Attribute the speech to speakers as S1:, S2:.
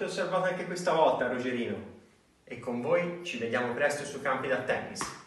S1: ti ho osservato anche questa volta, Rogerino. E con voi ci vediamo presto su campi da tennis.